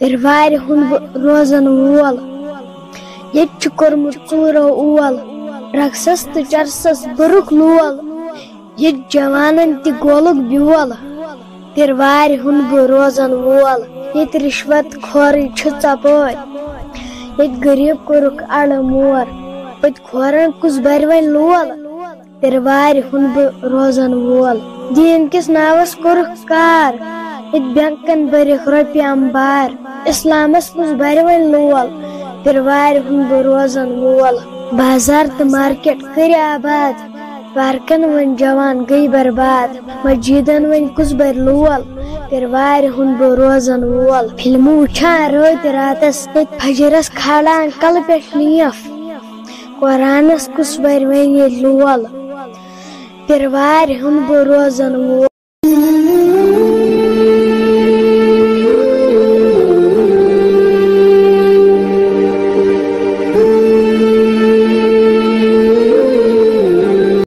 پِروارِ ہُنٛد روزن وول ییٚتہِ چھُ کوٚرمُت ژوٗرو اول رقصس تہٕ چرسس بوٚرُکھ لول ییٚتہِ جوانن تہِ گولُکھ بیول پِروارِ ہُنٛد بہٕ روزن وول ییٚتہِ رِشوت کھورٕے چھُ ژۄپٲرۍ ییٚتہِ غریٖب کوٚرُکھ اَڑٕ مور پٔتۍ کھورن کُس بَرِ وۄنۍ لول پِروارِ ہُنٛد بہٕ روزن وول دیٖن کِس کوٚرُکھ کار ییٚتہِ بینکن بٔرِکھ رۄپیہِ امبار اِسلامس کُس بَرِ وۄنۍ لول پِروارِ ہُنٛد بہٕ روزن وول بازار تہٕ مارکیٹ کٔرۍ آباد، پارکن وۄنۍ جوان گٔے برباد۔ مسجدن وۄنۍ کُس بَرِ لول پِروارِ ہُنٛد بہٕ روزن وول فِلمہٕ وٕچھان رٲتۍ راتس ییٚتہِ فجرس کھالان کلہٕ پٮ۪ٹھ لیف قۄرانس کُس بَرِ وۄنۍ ییٚتہِ لول۔ پِروارِ ہُنٛد بہٕ روزن وول